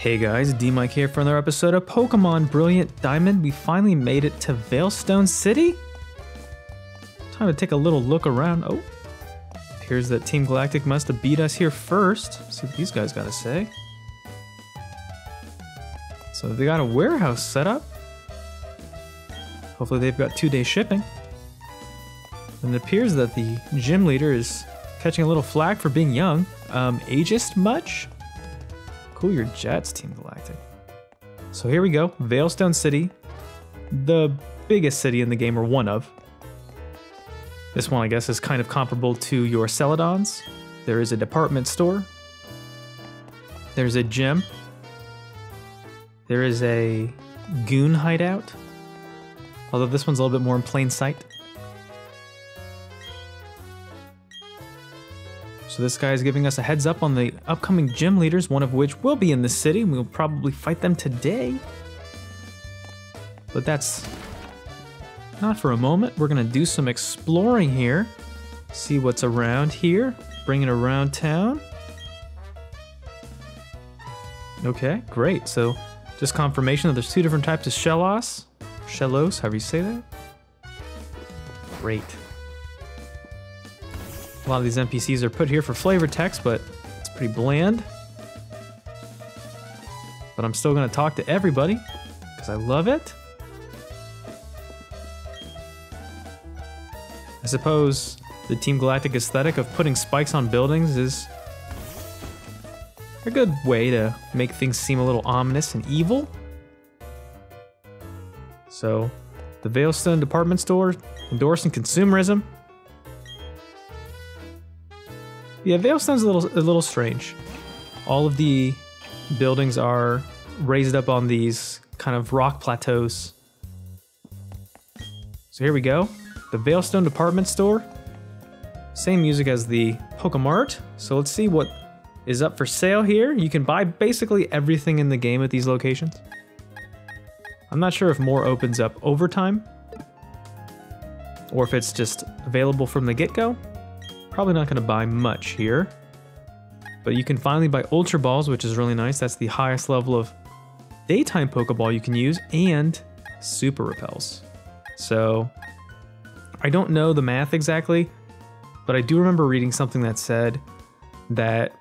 Hey guys, DMic here for another episode of Pokemon Brilliant Diamond. We finally made it to Veilstone City. Time to take a little look around. Oh, appears that Team Galactic must have beat us here first. Let's see what these guys got to say. So they got a warehouse set up. Hopefully they've got two-day shipping. And it appears that the gym leader is catching a little flack for being young. Um, ageist much? Cool your jets, Team Galactic. So here we go, Veilstone City, the biggest city in the game, or one of. This one, I guess, is kind of comparable to your Celadons. There is a department store. There's a gym. There is a goon hideout. Although this one's a little bit more in plain sight. So this guy is giving us a heads up on the upcoming gym leaders, one of which will be in the city. And we'll probably fight them today. But that's not for a moment. We're to do some exploring here. See what's around here. Bring it around town. Okay, great. So just confirmation that there's two different types of Shellos. Shellos, however you say that. Great. A lot of these NPCs are put here for flavor text, but it's pretty bland. But I'm still to talk to everybody because I love it. I suppose the Team Galactic aesthetic of putting spikes on buildings is a good way to make things seem a little ominous and evil. So, the Veilstone department store endorsing consumerism. Yeah, Veilstone's a little a little strange. All of the buildings are raised up on these kind of rock plateaus. So here we go. The Veilstone department store. Same music as the Pokemart. So let's see what is up for sale here. You can buy basically everything in the game at these locations. I'm not sure if more opens up over time or if it's just available from the get-go. Probably not going to buy much here. But you can finally buy Ultra Balls, which is really nice. That's the highest level of daytime Pokeball you can use, and Super Repels. So, I don't know the math exactly, but I do remember reading something that said that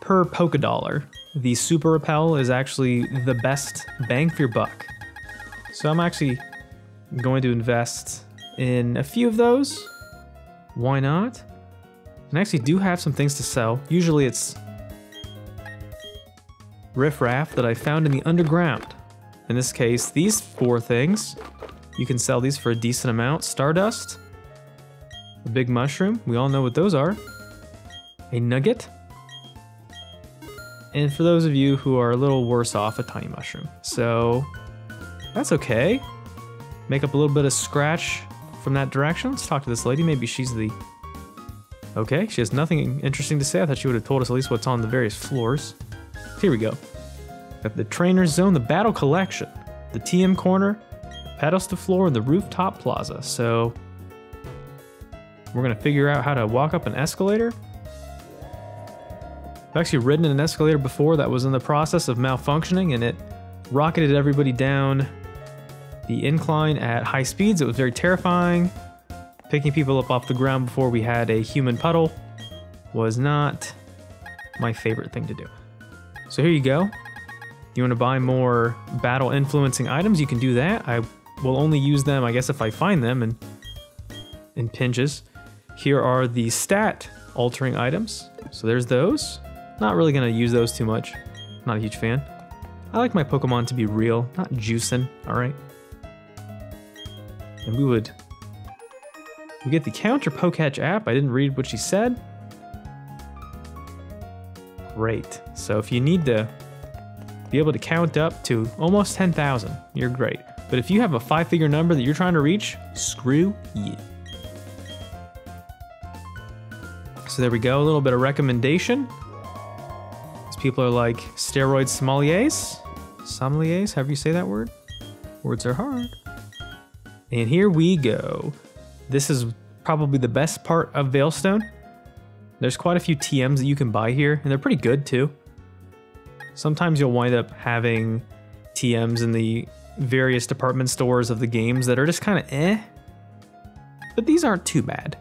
per Pokedollar, the Super Repel is actually the best bang for your buck. So I'm actually going to invest in a few of those. Why not? I actually do have some things to sell. Usually it's riffraff that I found in the underground. In this case, these four things, you can sell these for a decent amount. Stardust, a big mushroom, we all know what those are. A nugget, and for those of you who are a little worse off, a tiny mushroom. So that's okay. Make up a little bit of scratch from that direction. Let's talk to this lady. Maybe she's the... Okay, she has nothing interesting to say. I thought she would have told us at least what's on the various floors. Here we go. Got the trainer's zone, the battle collection, the TM corner, pedestal floor, and the rooftop plaza. So we're gonna figure out how to walk up an escalator. I've actually ridden an escalator before that was in the process of malfunctioning and it rocketed everybody down the incline at high speeds. It was very terrifying. Picking people up off the ground before we had a human puddle was not my favorite thing to do. So here you go. You want to buy more battle influencing items, you can do that. I will only use them, I guess, if I find them in, in pinches. Here are the stat altering items. So there's those. Not really going to use those too much. Not a huge fan. I like my Pokemon to be real, not juicing, alright? And we would... We get the counter Poketch app. I didn't read what she said. Great. So if you need to be able to count up to almost 10,000, you're great. But if you have a five-figure number that you're trying to reach, screw you. So there we go, a little bit of recommendation. These people are like steroid sommeliers. Sommeliers, however you say that word. Words are hard. And here we go. This is probably the best part of Veilstone. There's quite a few TMs that you can buy here, and they're pretty good too. Sometimes you'll wind up having TMs in the various department stores of the games that are just kind of eh. But these aren't too bad.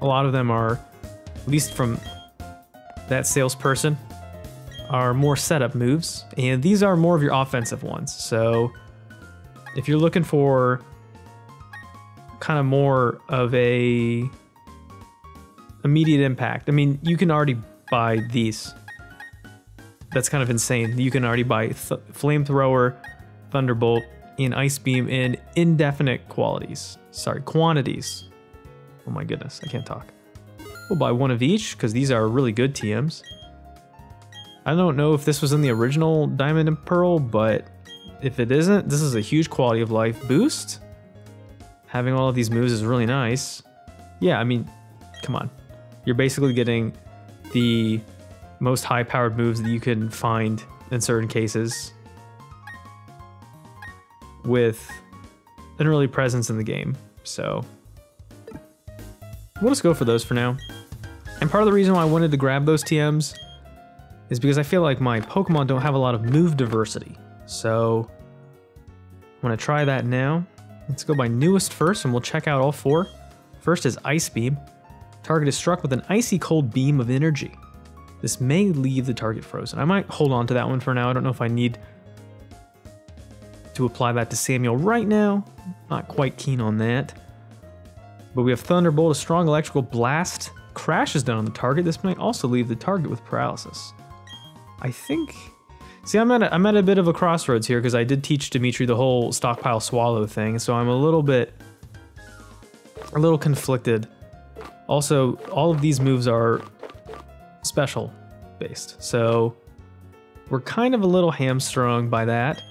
A lot of them are, at least from that salesperson, are more setup moves, and these are more of your offensive ones. So if you're looking for kind of more of a immediate impact, I mean, you can already buy these. That's kind of insane. You can already buy th flamethrower, thunderbolt, and ice beam in indefinite qualities. Sorry, quantities. Oh my goodness, I can't talk. We'll buy one of each because these are really good TMs. I don't know if this was in the original Diamond and Pearl, but if it isn't, this is a huge quality of life boost. Having all of these moves is really nice. Yeah, I mean, come on. You're basically getting the most high powered moves that you can find in certain cases with an early presence in the game. So we'll just go for those for now. And part of the reason why I wanted to grab those TMs is because I feel like my Pokemon don't have a lot of move diversity. So I'm gonna try that now. Let's go by newest first and we'll check out all four. First is Ice Beam. Target is struck with an icy cold beam of energy. This may leave the target frozen. I might hold on to that one for now. I don't know if I need to apply that to Samuel right now. Not quite keen on that. But we have Thunderbolt, a strong electrical blast crashes down on the target. This might also leave the target with paralysis. I think... See, I'm at a, I'm at a bit of a crossroads here because I did teach Dimitri the whole stockpile swallow thing, so I'm a little bit... a little conflicted. Also, all of these moves are special based, so we're kind of a little hamstrung by that.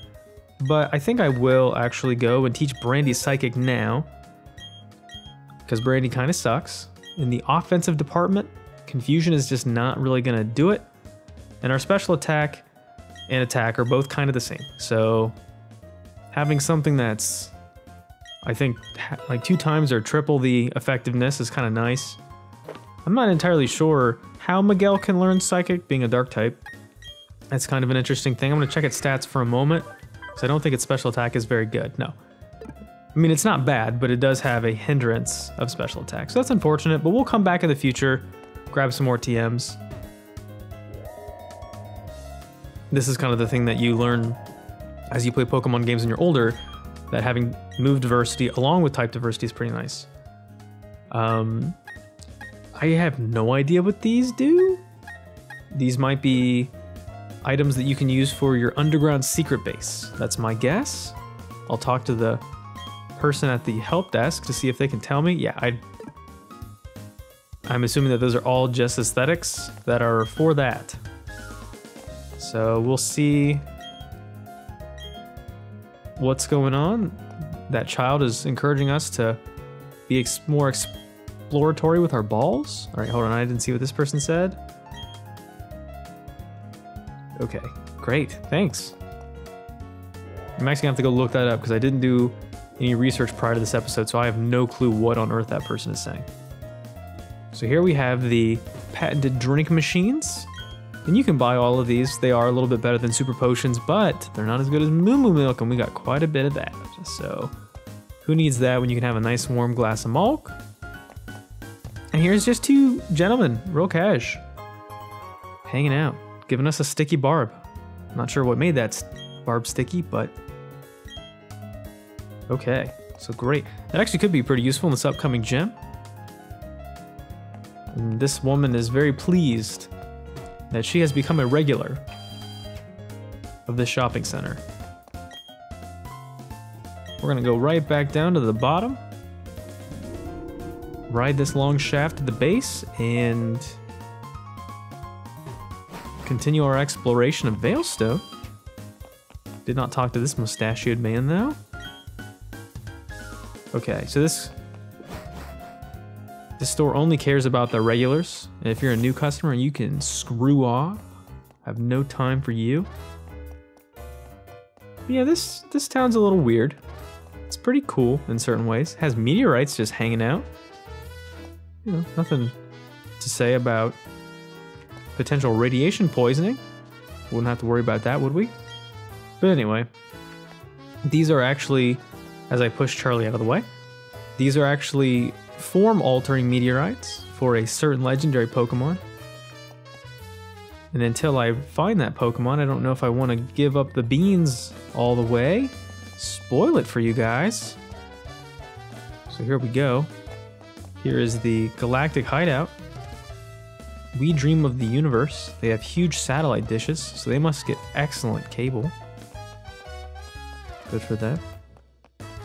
But I think I will actually go and teach Brandy Psychic now. Because Brandy kind of sucks. In the offensive department, Confusion is just not really going to do it. And our special attack and attack are both kind of the same. So having something that's, I think, like two times or triple the effectiveness is kind of nice. I'm not entirely sure how Miguel can learn Psychic, being a Dark type. That's kind of an interesting thing. I'm going to check its stats for a moment, because I don't think its special attack is very good. No. I mean, it's not bad, but it does have a hindrance of special attack. So that's unfortunate, but we'll come back in the future, grab some more TMs, this is kind of the thing that you learn as you play Pokemon games when you're older, that having move diversity along with type diversity is pretty nice. Um, I have no idea what these do. These might be items that you can use for your underground secret base. That's my guess. I'll talk to the person at the help desk to see if they can tell me. Yeah, I I'm assuming that those are all just aesthetics that are for that. So we'll see what's going on. That child is encouraging us to be ex more exploratory with our balls. All right, hold on. I didn't see what this person said. Okay, great. Thanks. I'm actually gonna have to go look that up because I didn't do any research prior to this episode, so I have no clue what on earth that person is saying. So here we have the patented drink machines. And you can buy all of these. They are a little bit better than super potions, but they're not as good as Moo Moo Milk, and we got quite a bit of that. So who needs that when you can have a nice warm glass of milk? And here's just two gentlemen, real cash, hanging out, giving us a sticky barb. Not sure what made that barb sticky, but okay. So great. That actually could be pretty useful in this upcoming gym. And this woman is very pleased that she has become a regular of this shopping center. We're gonna go right back down to the bottom, ride this long shaft to the base, and continue our exploration of Veilstone. Did not talk to this mustachioed man though. Okay, so this the store only cares about the regulars. If you're a new customer, you can screw off. I have no time for you. Yeah, this this town's a little weird. It's pretty cool in certain ways. Has meteorites just hanging out. You know, nothing to say about potential radiation poisoning. Wouldn't have to worry about that, would we? But anyway, these are actually, as I push Charlie out of the way, these are actually form altering meteorites for a certain legendary Pokemon. And until I find that Pokemon, I don't know if I want to give up the beans all the way. Spoil it for you guys. So here we go. Here is the Galactic Hideout. We dream of the universe. They have huge satellite dishes, so they must get excellent cable. Good for them.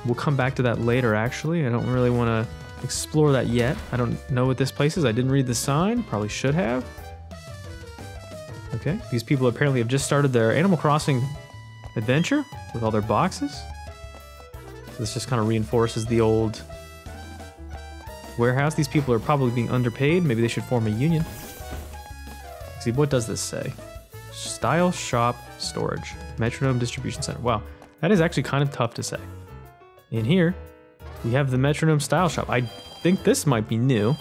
We'll come back to that later, actually. I don't really want to explore that yet. I don't know what this place is. I didn't read the sign. Probably should have. Okay, these people apparently have just started their Animal Crossing adventure with all their boxes. So this just kind of reinforces the old warehouse. These people are probably being underpaid. Maybe they should form a union. see, what does this say? Style Shop Storage. Metronome Distribution Center. Wow, that is actually kind of tough to say. In here, we have the Metronome Style Shop. I think this might be new.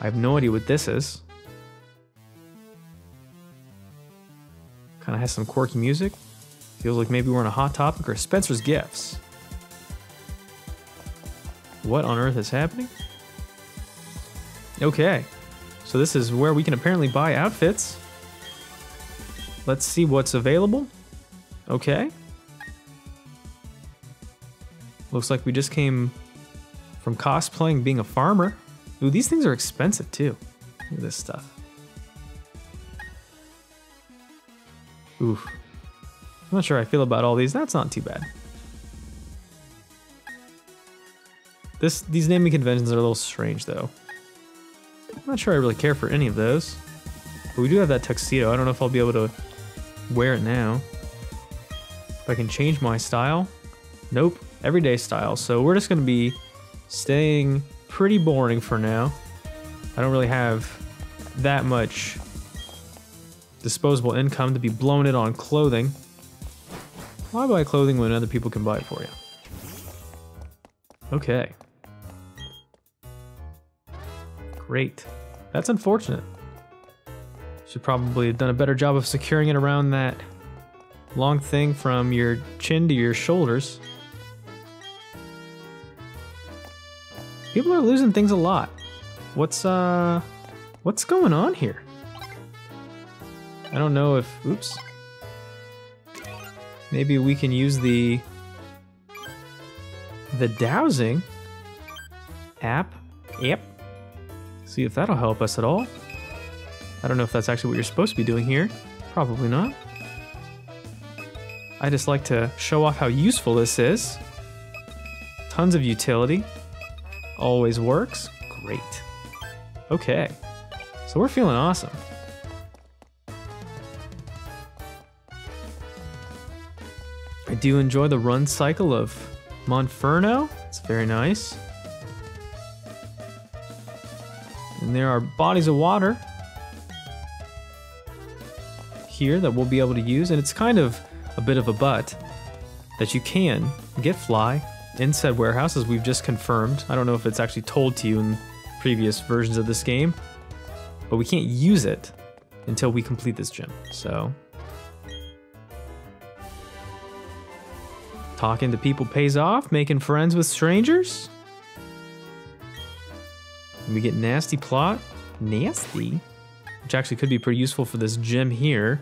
I have no idea what this is. Kind of has some quirky music. Feels like maybe we're on a Hot Topic or Spencer's Gifts. What on earth is happening? Okay, so this is where we can apparently buy outfits. Let's see what's available. Okay. Looks like we just came from cosplaying being a farmer. Ooh, these things are expensive too. Look at this stuff. Oof. I'm not sure I feel about all these. That's not too bad. This These naming conventions are a little strange though. I'm not sure I really care for any of those. But we do have that tuxedo. I don't know if I'll be able to wear it now. If I can change my style. Nope. Everyday style. So we're just to be staying pretty boring for now. I don't really have that much disposable income to be blowing it on clothing. Why buy clothing when other people can buy it for you? Okay. Great. That's unfortunate. Should probably have done a better job of securing it around that long thing from your chin to your shoulders. People are losing things a lot. What's, uh, what's going on here? I don't know if, oops. Maybe we can use the, the dowsing app, yep. See if that'll help us at all. I don't know if that's actually what you're supposed to be doing here. Probably not. I just like to show off how useful this is. Tons of utility. Always works. Great. Okay. So we're feeling awesome. I do enjoy the run cycle of Monferno. It's very nice. And there are bodies of water here that we'll be able to use. And it's kind of a bit of a but that you can get fly in said warehouse, as we've just confirmed. I don't know if it's actually told to you in previous versions of this game, but we can't use it until we complete this gym. So talking to people pays off, making friends with strangers. We get nasty plot, nasty, which actually could be pretty useful for this gym here.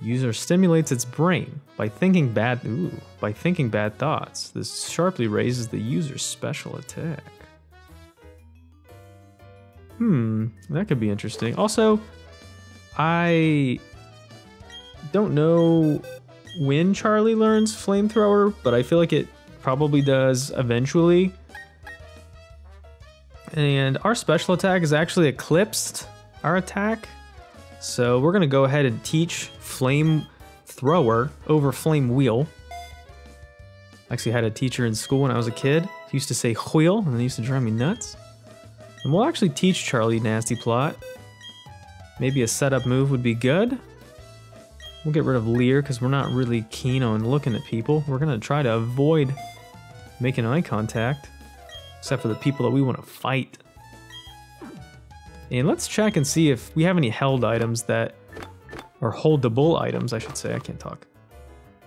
User stimulates its brain by thinking bad ooh, by thinking bad thoughts. This sharply raises the user's special attack. Hmm, that could be interesting. Also, I don't know when Charlie learns flamethrower, but I feel like it probably does eventually. And our special attack is actually eclipsed our attack. So we're gonna go ahead and teach Flame Thrower over Flame Wheel. I actually had a teacher in school when I was a kid. He used to say wheel, and it used to drive me nuts. And we'll actually teach Charlie Nasty Plot. Maybe a setup move would be good. We'll get rid of Leer because we're not really keen on looking at people. We're gonna try to avoid making eye contact, except for the people that we want to fight. And let's check and see if we have any held items that, or holdable items, I should say. I can't talk.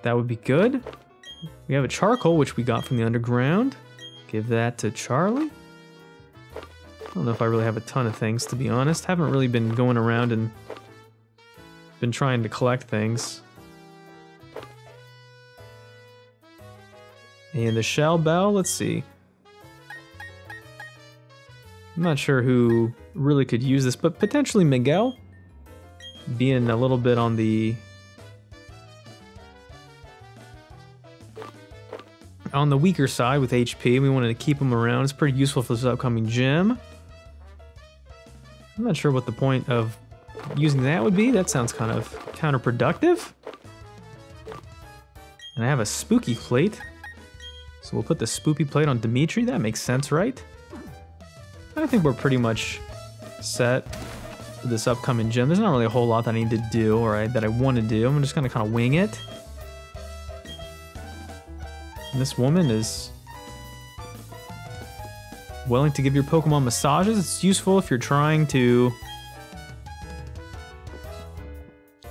That would be good. We have a charcoal, which we got from the underground. Give that to Charlie. I don't know if I really have a ton of things, to be honest. Haven't really been going around and been trying to collect things. And the shell bell, let's see. I'm not sure who really could use this, but potentially Miguel. Being a little bit on the... On the weaker side with HP, we wanted to keep him around. It's pretty useful for this upcoming gym. I'm not sure what the point of using that would be. That sounds kind of counterproductive. And I have a spooky plate. So we'll put the spooky plate on Dimitri. That makes sense, right? I think we're pretty much set for this upcoming gym. There's not really a whole lot that I need to do or I, that I want to do. I'm just going to kind of wing it. And this woman is willing to give your Pokemon massages. It's useful if you're trying to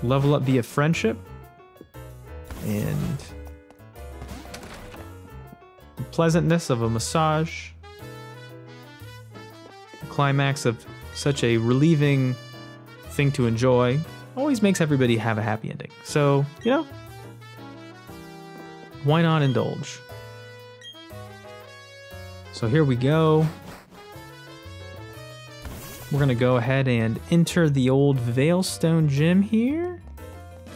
level up via friendship. And pleasantness of a massage. Climax of such a relieving thing to enjoy always makes everybody have a happy ending. So, you know, why not indulge? So here we go. We're gonna go ahead and enter the old Veilstone Gym here.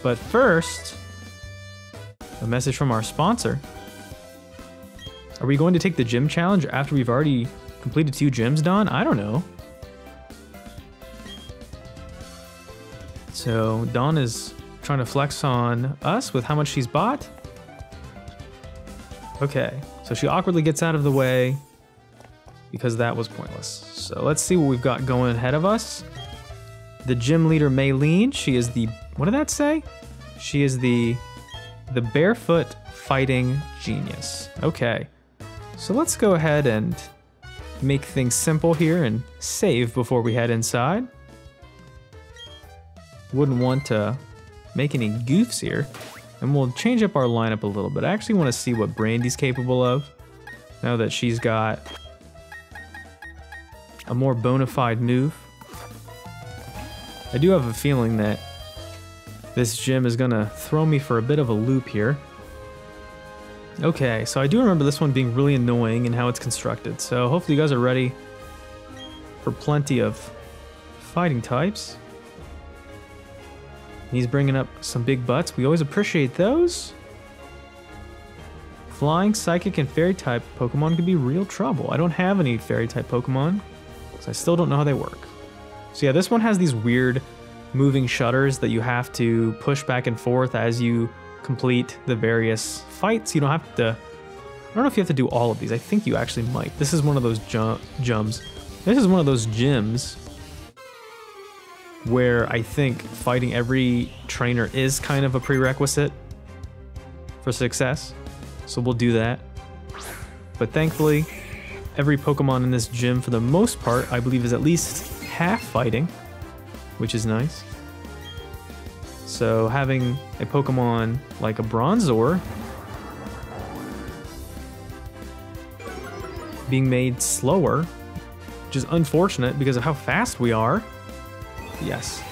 But first, a message from our sponsor. Are we going to take the gym challenge after we've already completed two gyms, Dawn? I don't know. So Dawn is trying to flex on us with how much she's bought. Okay, so she awkwardly gets out of the way because that was pointless. So let's see what we've got going ahead of us. The gym leader Maylene, she is the, what did that say? She is the, the barefoot fighting genius. Okay, so let's go ahead and make things simple here and save before we head inside. Wouldn't want to make any goofs here. And we'll change up our lineup a little bit. I actually want to see what Brandy's capable of. Now that she's got a more bona fide move. I do have a feeling that this gym is gonna throw me for a bit of a loop here. Okay, so I do remember this one being really annoying and how it's constructed, so hopefully you guys are ready for plenty of fighting types. He's bringing up some big butts. We always appreciate those. Flying, Psychic, and Fairy type Pokemon could be real trouble. I don't have any Fairy type Pokemon, so I still don't know how they work. So yeah, this one has these weird moving shutters that you have to push back and forth as you complete the various fights. You don't have to... I don't know if you have to do all of these. I think you actually might. This is one of those jump, jumps. This is one of those gyms where I think fighting every trainer is kind of a prerequisite for success. So we'll do that. But thankfully, every Pokemon in this gym, for the most part, I believe is at least half fighting, which is nice. So having a Pokemon like a Bronzor being made slower, which is unfortunate because of how fast we are. Yes,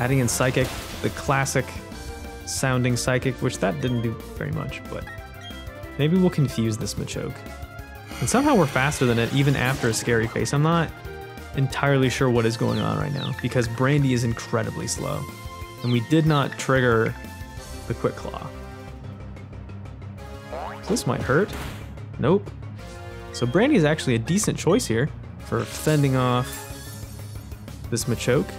adding in Psychic, the classic sounding Psychic, which that didn't do very much, but maybe we'll confuse this Machoke. And somehow we're faster than it even after a scary face. I'm not entirely sure what is going on right now because Brandy is incredibly slow. And we did not trigger the Quick Claw. This might hurt. Nope. So Brandy is actually a decent choice here for fending off this Machoke.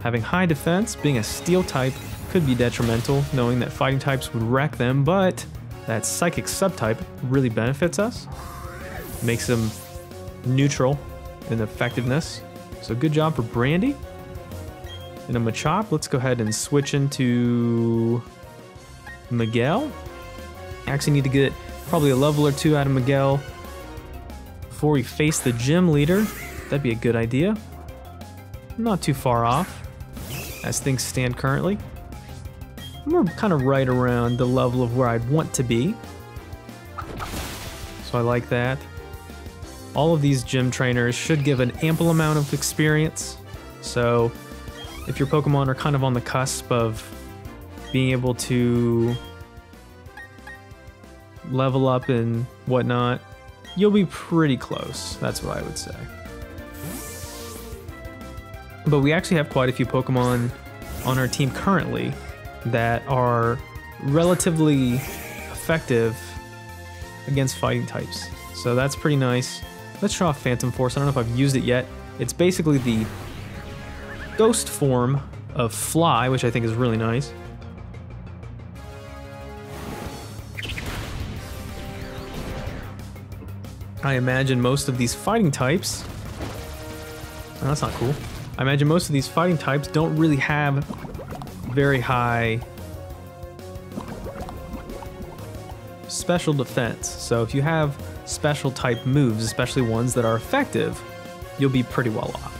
Having high defense, being a steel type, could be detrimental, knowing that fighting types would wreck them, but that psychic subtype really benefits us. Makes them neutral in effectiveness. So good job for Brandy. And a Machop, let's go ahead and switch into Miguel. I Actually need to get probably a level or two out of Miguel before we face the gym leader. That'd be a good idea. not too far off as things stand currently. We're kind of right around the level of where I'd want to be. So I like that. All of these gym trainers should give an ample amount of experience. So if your Pokemon are kind of on the cusp of being able to level up and whatnot, you'll be pretty close. That's what I would say. But we actually have quite a few Pokemon on our team currently that are relatively effective against fighting types. So that's pretty nice. Let's try Phantom Force. I don't know if I've used it yet. It's basically the ghost form of Fly, which I think is really nice. I imagine most of these fighting types... Oh, that's not cool. I imagine most of these fighting types don't really have very high special defense. So if you have special type moves, especially ones that are effective, you'll be pretty well off.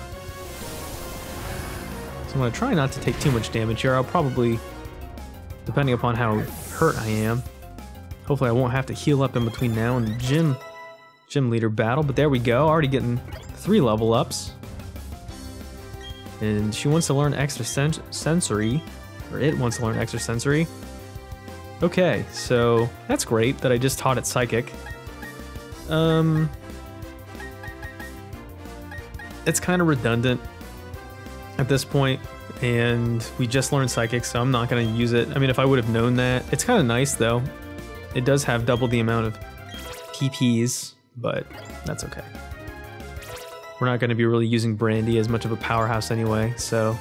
I'm going to try not to take too much damage here. I'll probably, depending upon how hurt I am, hopefully I won't have to heal up in between now and the gym, gym leader battle. But there we go, already getting three level ups. And she wants to learn extra sen sensory, or it wants to learn extra sensory. Okay, so that's great that I just taught it psychic. Um, it's kind of redundant at this point, and we just learned psychic, so I'm not going to use it. I mean, if I would have known that, it's kind of nice though. It does have double the amount of PPs, but that's okay. We're not going to be really using Brandy as much of a powerhouse anyway, so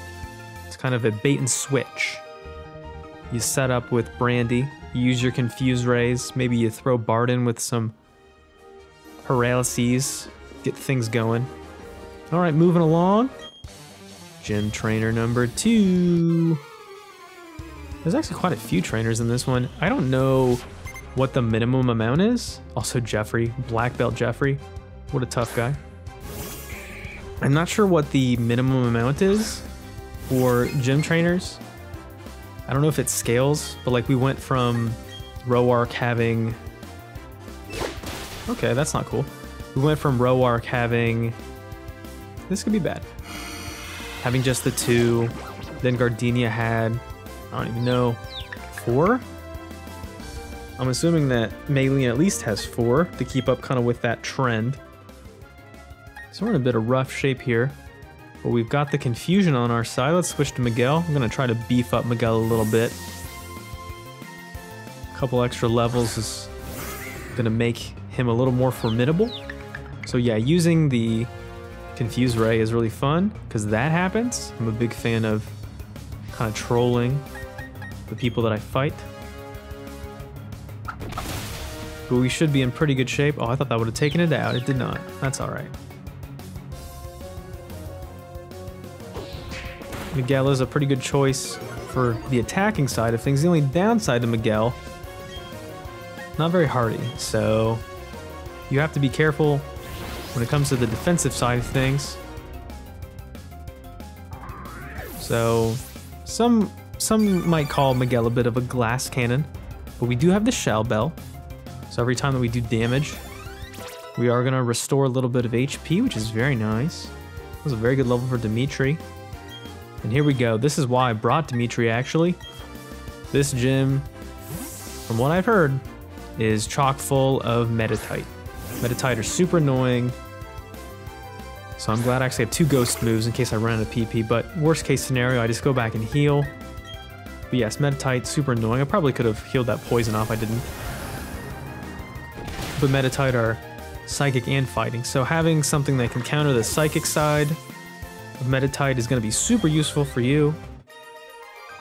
it's kind of a bait and switch. You set up with Brandy, you use your Confuse Rays, maybe you throw Bard in with some paralyses, get things going. Alright, moving along. Gym trainer number two. There's actually quite a few trainers in this one. I don't know what the minimum amount is. Also Jeffrey, Black Belt Jeffrey. What a tough guy. I'm not sure what the minimum amount is for gym trainers. I don't know if it scales, but like we went from Roark having... Okay, that's not cool. We went from Roark having... This could be bad. Having just the two, then Gardenia had, I don't even know, four? I'm assuming that Maylene at least has four to keep up kind of with that trend. So we're in a bit of rough shape here. But we've got the confusion on our side. Let's switch to Miguel. I'm going to try to beef up Miguel a little bit. A couple extra levels is going to make him a little more formidable. So yeah, using the Confuse Ray is really fun because that happens. I'm a big fan of kind of trolling the people that I fight. But we should be in pretty good shape. Oh, I thought that would have taken it out. It did not. That's alright. Miguel is a pretty good choice for the attacking side of things. The only downside to Miguel, not very hardy, so you have to be careful when it comes to the defensive side of things. So some some might call Miguel a bit of a glass cannon, but we do have the shell bell. So every time that we do damage, we are gonna restore a little bit of HP, which is very nice. That was a very good level for Dimitri. And here we go. This is why I brought Dimitri, actually. This gym, from what I've heard, is chock full of Meditite. Meditite are super annoying. So I'm glad I actually have two ghost moves in case I run out of PP, but worst case scenario, I just go back and heal. But yes, Meditite, super annoying. I probably could have healed that poison off, I didn't. But Meditite are psychic and fighting, so having something that can counter the psychic side of Meditite is going to be super useful for you.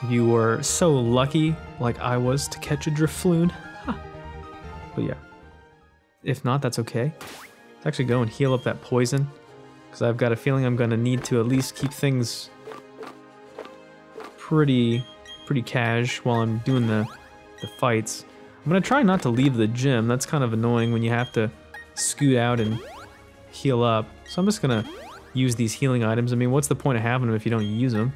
You were so lucky, like I was, to catch a Drifloon. but yeah. If not, that's okay. Let's actually go and heal up that poison. Because I've got a feeling I'm going to need to at least keep things pretty, pretty cash while I'm doing the, the fights. I'm going to try not to leave the gym. That's kind of annoying when you have to scoot out and heal up. So I'm just going to use these healing items. I mean, what's the point of having them if you don't use them?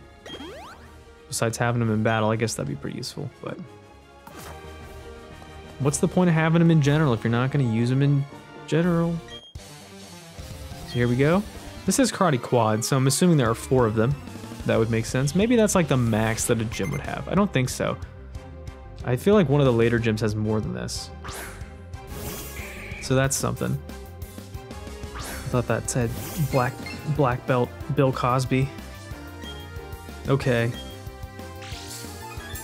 Besides having them in battle, I guess that'd be pretty useful, but... What's the point of having them in general if you're not going to use them in general? So here we go. This is Karate Quad, so I'm assuming there are four of them. That would make sense. Maybe that's like the max that a gym would have. I don't think so. I feel like one of the later gyms has more than this. So that's something. I thought that said black black belt Bill Cosby. Okay.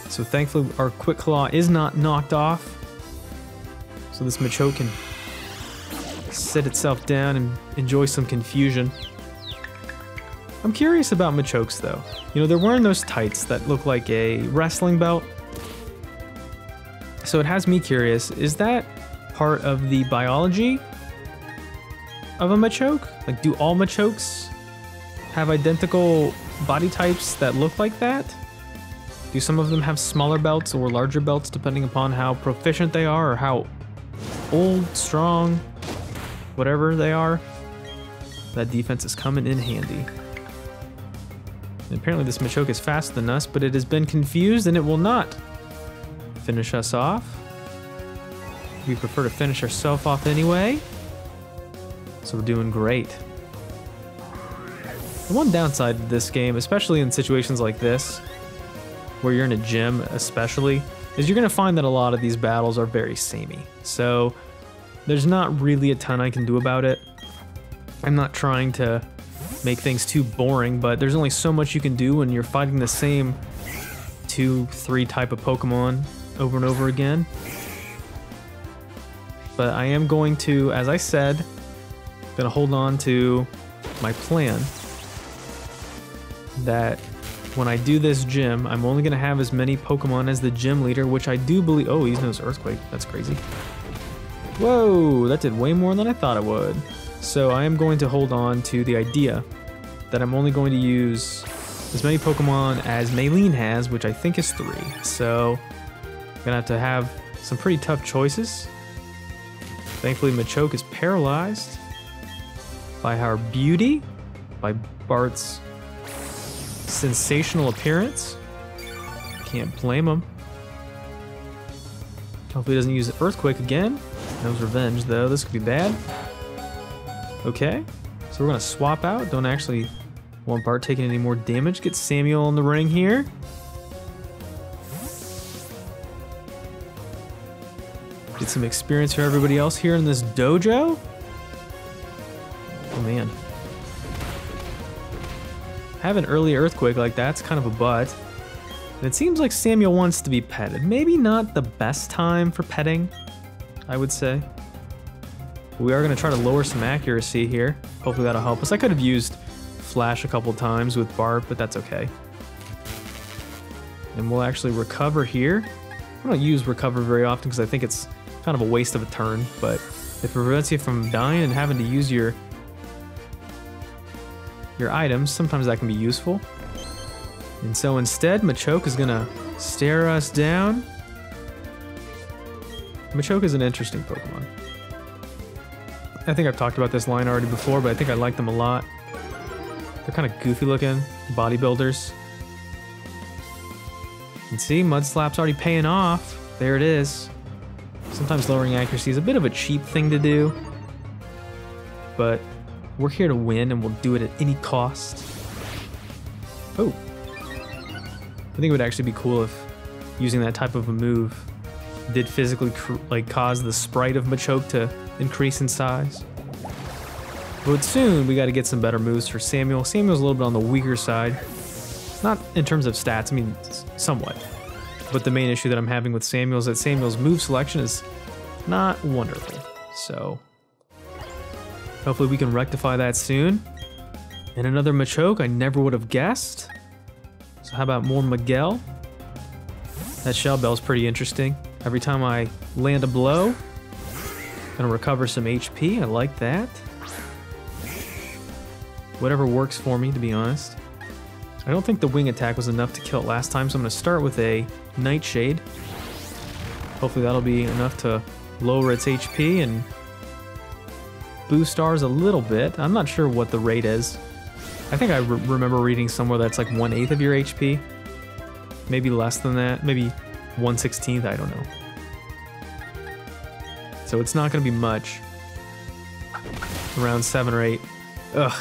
So thankfully our quick claw is not knocked off. So this Machoke can sit itself down and enjoy some confusion. I'm curious about Machokes though. You know, they're wearing those tights that look like a wrestling belt. So it has me curious, is that part of the biology of a Machoke? Like, do all Machokes have identical body types that look like that? Do some of them have smaller belts or larger belts depending upon how proficient they are or how old, strong, whatever they are? That defense is coming in handy. And apparently this Machoke is faster than us, but it has been confused and it will not finish us off. We prefer to finish ourselves off anyway. So we're doing great. The one downside to this game, especially in situations like this, where you're in a gym especially, is you're going to find that a lot of these battles are very samey. So there's not really a ton I can do about it. I'm not trying to make things too boring, but there's only so much you can do when you're fighting the same two, three type of Pokemon over and over again. But I am going to, as I said, gonna hold on to my plan that when I do this gym, I'm only gonna have as many Pokemon as the gym leader, which I do believe. Oh, he's knows Earthquake. That's crazy. Whoa, that did way more than I thought it would. So I am going to hold on to the idea that I'm only going to use as many Pokemon as Maylene has, which I think is three. So I'm gonna have to have some pretty tough choices. Thankfully, Machoke is paralyzed by our beauty, by Bart's sensational appearance. Can't blame him. Hopefully he doesn't use Earthquake again. That was revenge though, this could be bad. Okay, so we're gonna swap out. Don't actually want Bart taking any more damage. Get Samuel in the ring here. Get some experience for everybody else here in this dojo. Oh man. Have an early earthquake like that's kind of a butt. And it seems like Samuel wants to be petted. Maybe not the best time for petting, I would say. We are going to try to lower some accuracy here. Hopefully that'll help us. I could have used Flash a couple times with Barb, but that's okay. And we'll actually recover here. I don't use recover very often because I think it's kind of a waste of a turn, but it prevents you from dying and having to use your your items, sometimes that can be useful. And so instead, Machoke is gonna stare us down. Machoke is an interesting Pokemon. I think I've talked about this line already before, but I think I like them a lot. They're kind of goofy looking, bodybuilders. And see, Mud Slap's already paying off. There it is. Sometimes lowering accuracy is a bit of a cheap thing to do, but we're here to win and we'll do it at any cost. Oh. I think it would actually be cool if using that type of a move did physically like cause the sprite of Machoke to increase in size. But soon we got to get some better moves for Samuel. Samuel's a little bit on the weaker side. Not in terms of stats, I mean, somewhat. But the main issue that I'm having with Samuel is that Samuel's move selection is not wonderful. So hopefully we can rectify that soon. And another Machoke I never would have guessed. So how about more Miguel? That shell bell is pretty interesting. Every time I land a blow, gonna recover some HP. I like that. Whatever works for me, to be honest. I don't think the wing attack was enough to kill it last time, so I'm gonna start with a Nightshade. Hopefully that'll be enough to lower its HP and boost ours a little bit. I'm not sure what the rate is. I think I re remember reading somewhere that's like one eighth of your HP. Maybe less than that. Maybe 1 16th. I don't know. So it's not going to be much. Around 7 or 8. Ugh.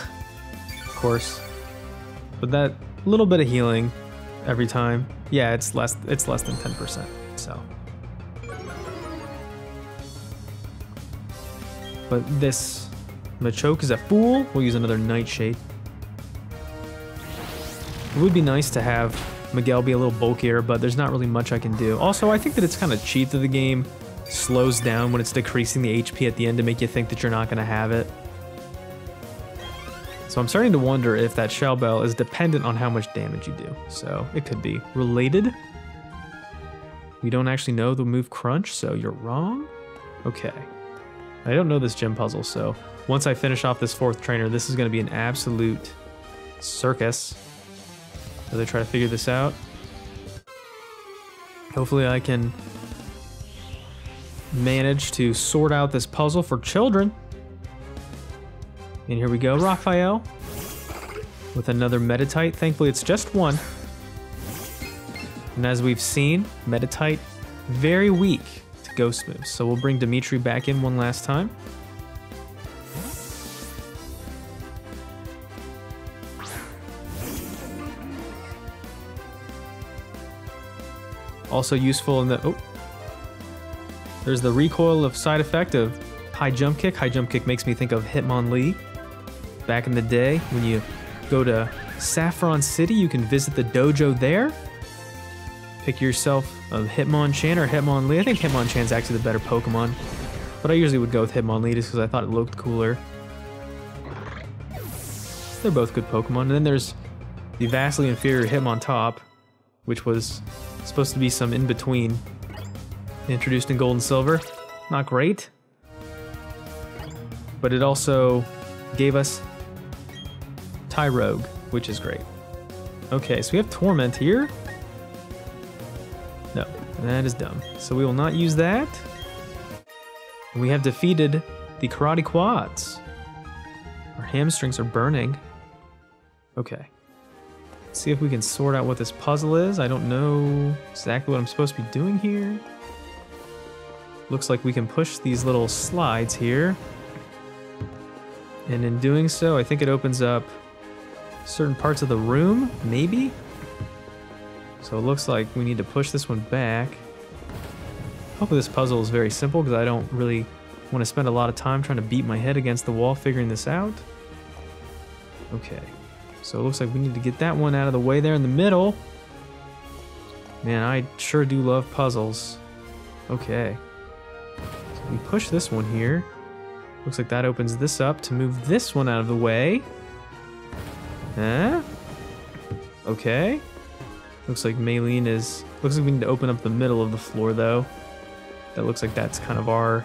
Of course. But that little bit of healing every time. Yeah, it's less it's less than 10%. So But this Machoke is a fool. We'll use another Nightshade. It would be nice to have Miguel be a little bulkier, but there's not really much I can do. Also, I think that it's kind of cheap that the game slows down when it's decreasing the HP at the end to make you think that you're not going to have it. So I'm starting to wonder if that shell bell is dependent on how much damage you do. So it could be related. We don't actually know the move crunch, so you're wrong? Okay. I don't know this gym puzzle, so once I finish off this fourth trainer, this is going to be an absolute circus as I try to figure this out. Hopefully I can manage to sort out this puzzle for children. And here we go, Raphael. With another Meditite. Thankfully, it's just one. And as we've seen, Meditite, very weak to Ghost moves. So we'll bring Dimitri back in one last time. Also useful in the... Oh. There's the recoil of side effect of high jump kick. High jump kick makes me think of Hitmonlee. Back in the day, when you go to Saffron City, you can visit the dojo there. Pick yourself a Hitmonchan or Hitmonlee. I think Hitmonchan's actually the better Pokemon. But I usually would go with Hitmonlee just because I thought it looked cooler. They're both good Pokemon. And then there's the vastly inferior Hitmontop, which was supposed to be some in between. Introduced in Gold and Silver. Not great. But it also gave us Tyrogue, which is great. Okay, so we have Torment here. That is dumb. So we will not use that. We have defeated the Karate Quads. Our hamstrings are burning. Okay Let's see if we can sort out what this puzzle is. I don't know exactly what I'm supposed to be doing here. Looks like we can push these little slides here. And in doing so, I think it opens up certain parts of the room, maybe? So it looks like we need to push this one back. Hopefully this puzzle is very simple because I don't really want to spend a lot of time trying to beat my head against the wall figuring this out. Okay. So it looks like we need to get that one out of the way there in the middle. Man, I sure do love puzzles. Okay. So we push this one here. Looks like that opens this up to move this one out of the way. Huh? Okay. Looks like Maylene is... Looks like we need to open up the middle of the floor, though. That looks like that's kind of our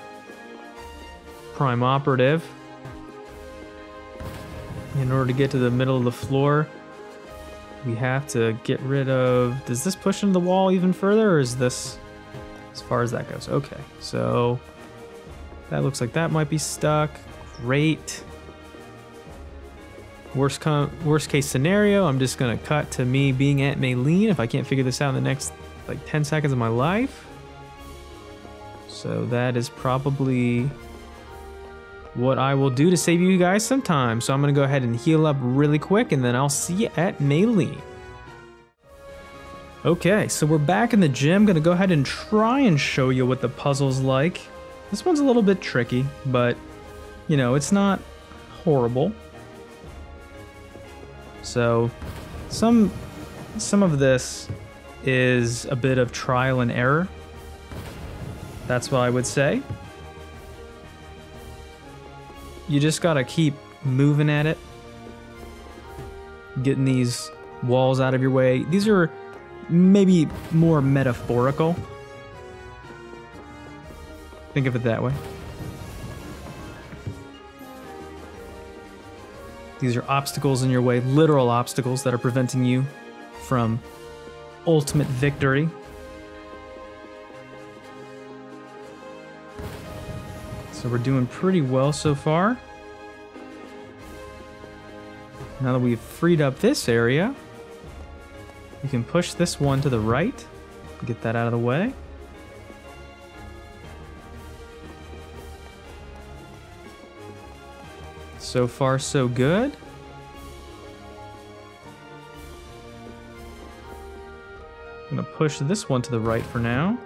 prime operative in order to get to the middle of the floor, we have to get rid of... Does this push into the wall even further, or is this as far as that goes? Okay, so that looks like that might be stuck. Great. Worst, worst case scenario, I'm just going to cut to me being Aunt Maylene if I can't figure this out in the next like 10 seconds of my life. So that is probably what I will do to save you guys some time. So I'm going to go ahead and heal up really quick and then I'll see you at Maylene. Okay, so we're back in the gym. Going to go ahead and try and show you what the puzzle's like. This one's a little bit tricky, but you know, it's not horrible. So some some of this is a bit of trial and error. That's what I would say you just gotta keep moving at it. Getting these walls out of your way. These are maybe more metaphorical. Think of it that way. These are obstacles in your way, literal obstacles that are preventing you from ultimate victory. So we're doing pretty well so far. Now that we've freed up this area, we can push this one to the right. Get that out of the way. So far, so good. I'm gonna push this one to the right for now.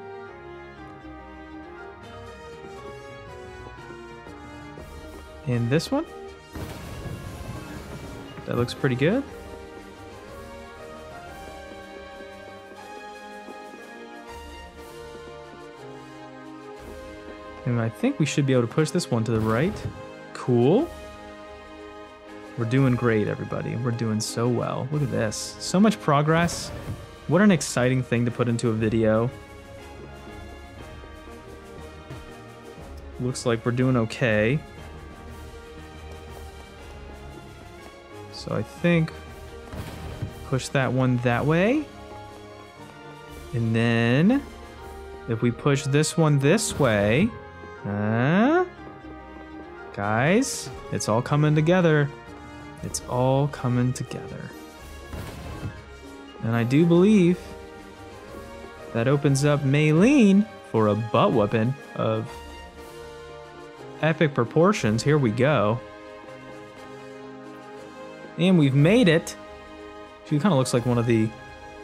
And this one. That looks pretty good. And I think we should be able to push this one to the right. Cool. We're doing great, everybody. We're doing so well. Look at this. So much progress. What an exciting thing to put into a video. Looks like we're doing okay. So I think push that one that way. And then if we push this one this way, uh, guys, it's all coming together. It's all coming together. And I do believe that opens up Maylene for a butt weapon of epic proportions. Here we go. And we've made it. She kind of looks like one of the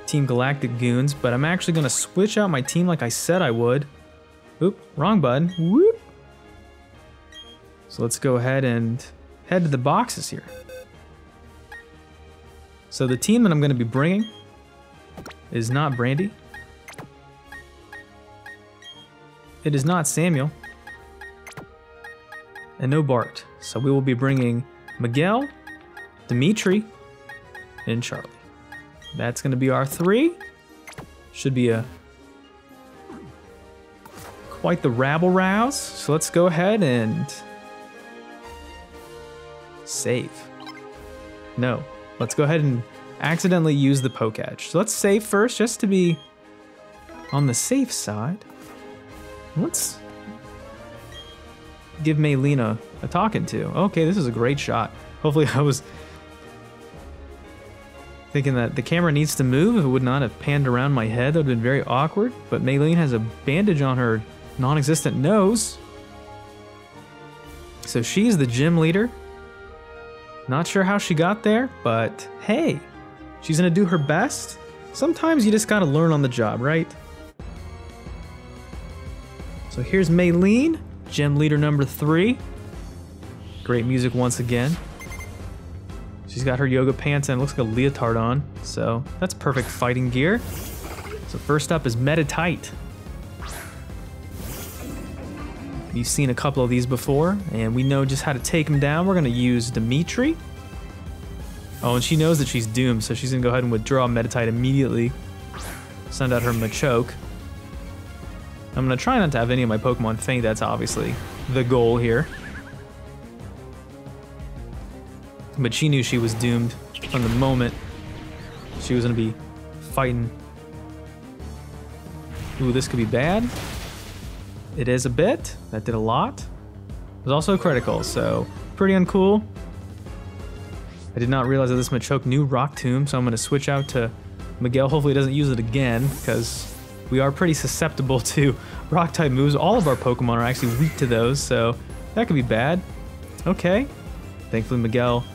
Team Galactic goons, but I'm actually going to switch out my team like I said I would. Oop, wrong button. Whoop. So let's go ahead and head to the boxes here. So the team that I'm going to be bringing is not Brandy. It is not Samuel. And no Bart. So we will be bringing Miguel, Dimitri, and Charlie. That's going to be our three. Should be a quite the rabble rouse. So let's go ahead and save. No, let's go ahead and accidentally use the Poketch. So let's save first just to be on the safe side. Let's give Maylena a talking to. Okay, this is a great shot. Hopefully I was thinking that the camera needs to move. It would not have panned around my head. That would have been very awkward. But Maylene has a bandage on her non-existent nose. So she's the gym leader. Not sure how she got there, but hey, she's gonna do her best. Sometimes you just gotta learn on the job, right? So here's Maylene, gym leader number three. Great music once again. She's got her yoga pants and looks like a leotard on, so that's perfect fighting gear. So first up is Meditite. You've seen a couple of these before, and we know just how to take them down. We're gonna use Dimitri. Oh, and she knows that she's doomed, so she's gonna go ahead and withdraw Meditite immediately. Send out her Machoke. I'm gonna try not to have any of my Pokemon faint, that's obviously the goal here. But she knew she was doomed from the moment she was gonna be fighting. Ooh, this could be bad. It is a bit. That did a lot. It was also critical, so pretty uncool. I did not realize that this Machoke knew Rock Tomb, so I'm going to switch out to Miguel. Hopefully he doesn't use it again, because we are pretty susceptible to rock type moves. All of our Pokemon are actually weak to those, so that could be bad. Okay. Thankfully Miguel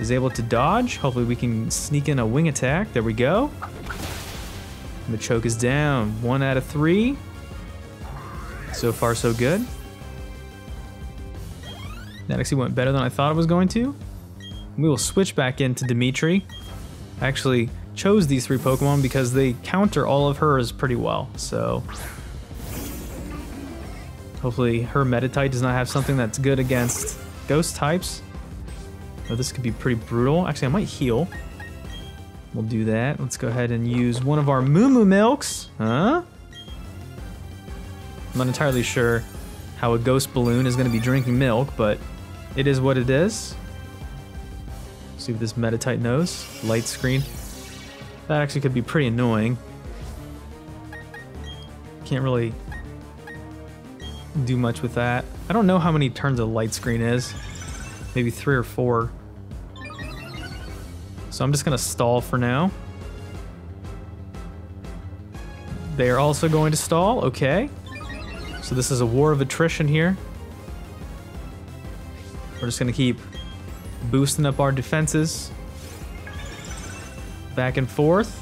is able to dodge. Hopefully we can sneak in a wing attack. There we go. Machoke is down. One out of three. So far, so good. That actually went better than I thought it was going to. We will switch back into Dimitri. I actually chose these three Pokemon because they counter all of hers pretty well, so... Hopefully her Meditite does not have something that's good against ghost types. Oh, this could be pretty brutal. Actually, I might heal. We'll do that. Let's go ahead and use one of our Moo Moo Milks. Huh? I'm not entirely sure how a ghost balloon is going to be drinking milk, but it is what it is. See what this Meditite knows. Light screen. That actually could be pretty annoying. Can't really do much with that. I don't know how many turns a light screen is. Maybe three or four. So I'm just going to stall for now. They are also going to stall. Okay. So this is a war of attrition here. We're just going to keep boosting up our defenses. Back and forth.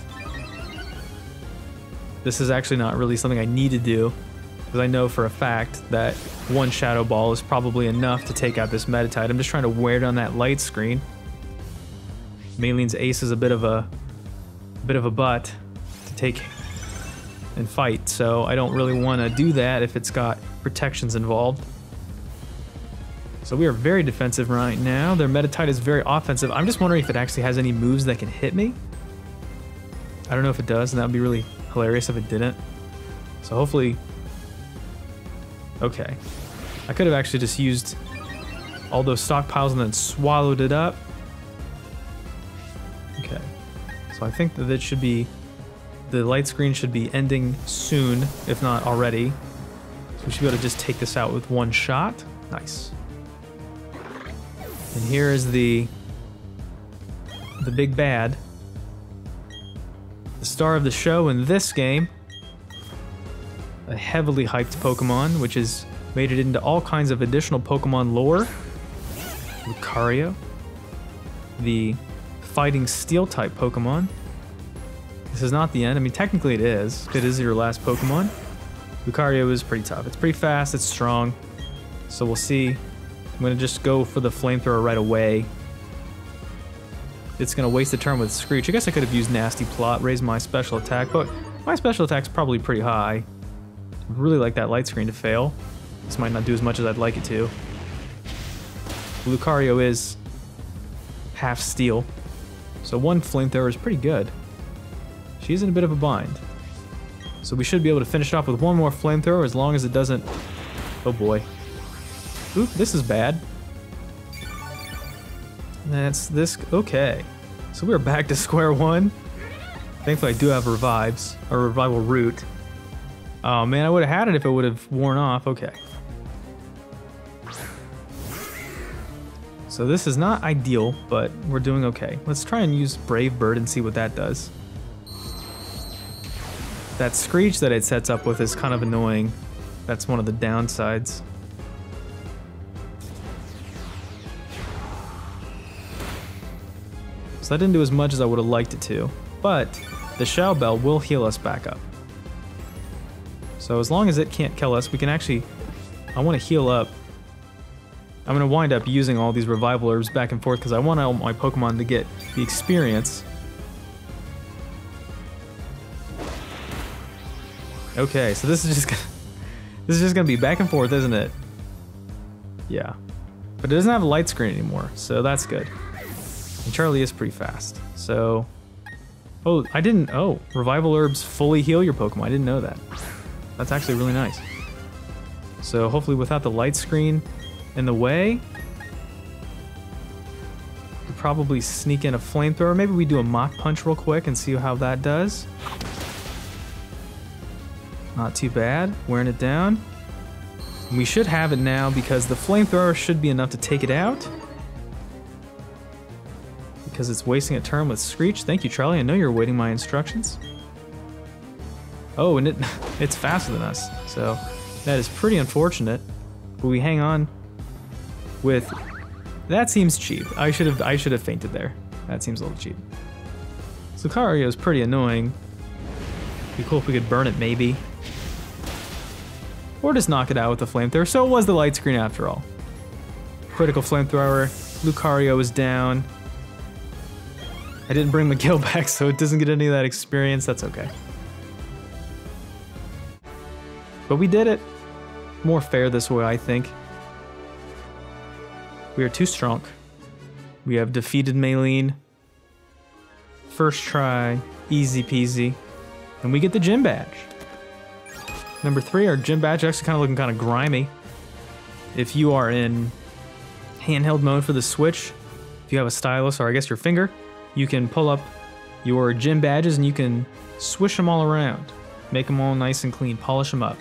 This is actually not really something I need to do. Because I know for a fact that one Shadow Ball is probably enough to take out this Meditite. I'm just trying to wear down that light screen. Maylene's ace is a bit of a, a bit of a butt to take and fight, so I don't really want to do that if it's got protections involved. So we are very defensive right now. Their Meditite is very offensive. I'm just wondering if it actually has any moves that can hit me. I don't know if it does, and that would be really hilarious if it didn't. So hopefully... Okay. I could have actually just used all those stockpiles and then swallowed it up. Okay. So I think that it should be the light screen should be ending soon, if not already. So we should be able to just take this out with one shot. Nice. And here is the the big bad. The star of the show in this game. A heavily hyped Pokemon, which has made it into all kinds of additional Pokemon lore. Lucario. The fighting steel type Pokemon. This is not the end. I mean, technically it is. It is your last Pokemon. Lucario is pretty tough. It's pretty fast, it's strong. So we'll see. I'm going to just go for the flamethrower right away. It's going to waste a turn with Screech. I guess I could have used Nasty Plot, raise my special attack, but my special attack's probably pretty high. I'd really like that light screen to fail. This might not do as much as I'd like it to. Lucario is half steel, so one flamethrower is pretty good. She's in a bit of a bind. So we should be able to finish off with one more flamethrower as long as it doesn't... Oh boy. Oop, this is bad. That's this... Okay. So we're back to square one. Thankfully I do have revives. Or revival root. Oh man, I would have had it if it would have worn off. Okay. So this is not ideal, but we're doing okay. Let's try and use Brave Bird and see what that does. That screech that it sets up with is kind of annoying. That's one of the downsides. So that didn't do as much as I would have liked it to, but the Shell Bell will heal us back up. So as long as it can't kill us, we can actually... I want to heal up. I'm going to wind up using all these revival herbs back and forth because I want all my Pokemon to get the experience Okay, so this is just gonna, this is just gonna be back and forth, isn't it? Yeah, but it doesn't have a light screen anymore, so that's good. And Charlie is pretty fast, so. Oh, I didn't. Oh, revival herbs fully heal your Pokemon. I didn't know that. That's actually really nice. So hopefully, without the light screen in the way, probably sneak in a flamethrower. Maybe we do a Mach Punch real quick and see how that does. Not too bad. Wearing it down. We should have it now because the flamethrower should be enough to take it out. Because it's wasting a turn with Screech. Thank you, Charlie. I know you're awaiting my instructions. Oh, and it it's faster than us. So that is pretty unfortunate. But we hang on with that seems cheap. I should have I should have fainted there. That seems a little cheap. Lucario is pretty annoying. Be cool if we could burn it maybe. Or just knock it out with the flamethrower. So it was the light screen after all. Critical flamethrower. Lucario is down. I didn't bring Miguel back, so it doesn't get any of that experience. That's okay. But we did it. More fair this way, I think. We are too strong. We have defeated Maylene. First try, easy peasy. And we get the gym badge. Number three, our gym badge actually kind of looking kind of grimy. If you are in handheld mode for the Switch, if you have a stylus or I guess your finger, you can pull up your gym badges and you can swish them all around. Make them all nice and clean, polish them up.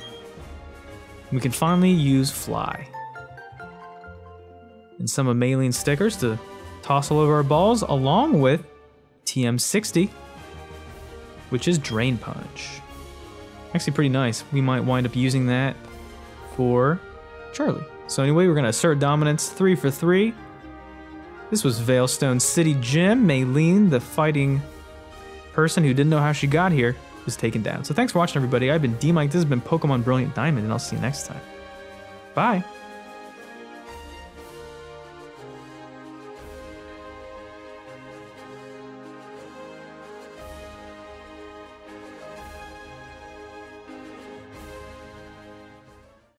We can finally use Fly. And some of Maylene's stickers to toss all over our balls, along with TM60, which is Drain Punch. Actually, pretty nice. We might wind up using that for Charlie. So anyway, we're gonna assert dominance three for three. This was Veilstone City Gym. Maylene, the fighting person who didn't know how she got here, was taken down. So thanks for watching, everybody. I've been DMic. This has been Pokemon Brilliant Diamond, and I'll see you next time. Bye.